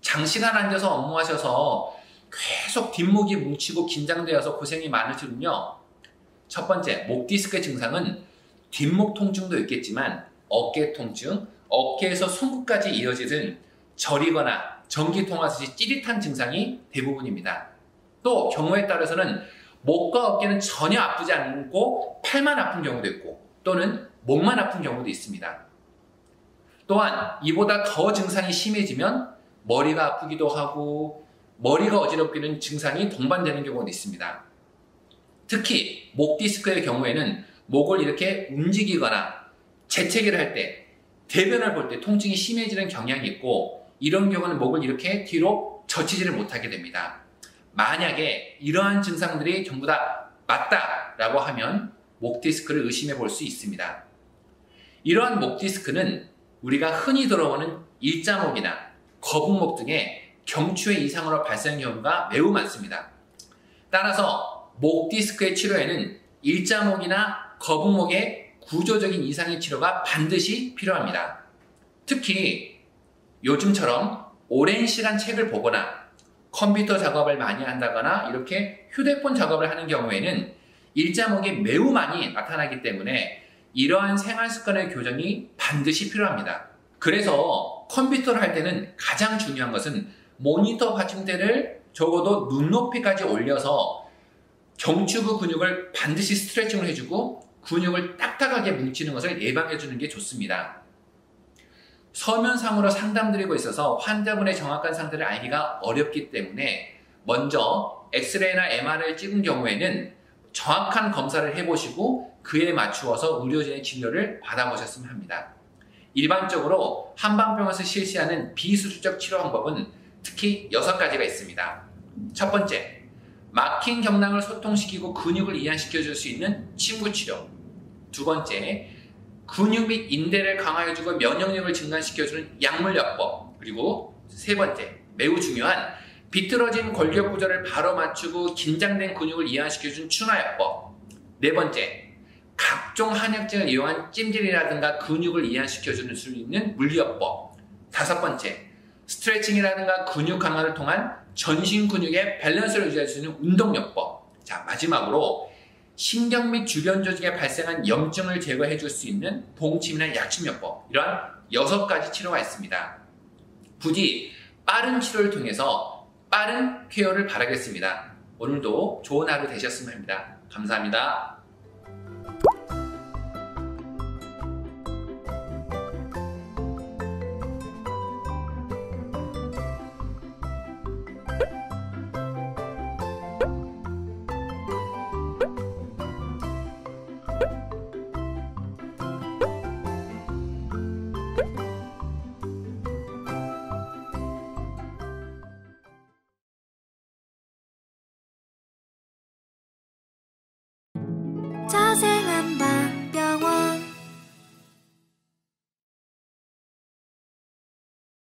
장시간 앉아서 업무하셔서 계속 뒷목이 뭉치고 긴장되어서 고생이 많으시군요. 첫 번째, 목 디스크 증상은 뒷목 통증도 있겠지만 어깨 통증, 어깨에서 손끝까지 이어지는 저리거나 전기통화 시 찌릿한 증상이 대부분입니다. 또 경우에 따라서는 목과 어깨는 전혀 아프지 않고 팔만 아픈 경우도 있고 또는 목만 아픈 경우도 있습니다. 또한 이보다 더 증상이 심해지면 머리가 아프기도 하고 머리가 어지럽기는 증상이 동반되는 경우도 있습니다. 특히 목 디스크의 경우에는 목을 이렇게 움직이거나 재채기를 할 때, 대변을 볼 때 통증이 심해지는 경향이 있고 이런 경우는 목을 이렇게 뒤로 젖히지를 못하게 됩니다. 만약에 이러한 증상들이 전부 다 맞다라고 하면 목 디스크를 의심해 볼 수 있습니다. 이러한 목 디스크는 우리가 흔히 들어오는 일자목이나 거북목 등의 경추의 이상으로 발생하는 경우가 매우 많습니다. 따라서 목 디스크의 치료에는 일자목이나 거북목의 구조적인 이상의 치료가 반드시 필요합니다. 특히 요즘처럼 오랜 시간 책을 보거나 컴퓨터 작업을 많이 한다거나 이렇게 휴대폰 작업을 하는 경우에는 일자목이 매우 많이 나타나기 때문에 이러한 생활 습관의 교정이 반드시 필요합니다. 그래서 컴퓨터를 할 때는 가장 중요한 것은 모니터 받침대를 적어도 눈높이까지 올려서 경추부 근육을 반드시 스트레칭을 해주고 근육을 딱딱하게 뭉치는 것을 예방해 주는 게 좋습니다. 서면상으로 상담드리고 있어서 환자분의 정확한 상태를 알기가 어렵기 때문에 먼저 엑스레이나 MR을 찍은 경우에는 정확한 검사를 해보시고 그에 맞추어서 의료진의 진료를 받아보셨으면 합니다. 일반적으로 한방병원에서 실시하는 비수술적 치료 방법은 특히 6가지가 있습니다. 첫 번째, 막힌 경락을 소통시키고 근육을 이완시켜 줄 수 있는 침구 치료. 두 번째, 근육 및 인대를 강화해주고 면역력을 증강시켜주는 약물요법. 그리고 세 번째, 매우 중요한 비틀어진 골격 구조를 바로 맞추고 긴장된 근육을 이완시켜주는 추나요법. 네 번째, 각종 한약증을 이용한 찜질이라든가 근육을 이완시켜주는 수 있는 물리요법. 다섯 번째, 스트레칭이라든가 근육 강화를 통한 전신 근육의 밸런스를 유지할 수 있는 운동요법. 자, 마지막으로 신경 및 주변 조직에 발생한 염증을 제거해 줄 수 있는 봉침이나 약침요법. 이러한 여섯 가지 치료가 있습니다. 부디 빠른 치료를 통해서 빠른 쾌어를 바라겠습니다. 오늘도 좋은 하루 되셨으면 합니다. 감사합니다. 자세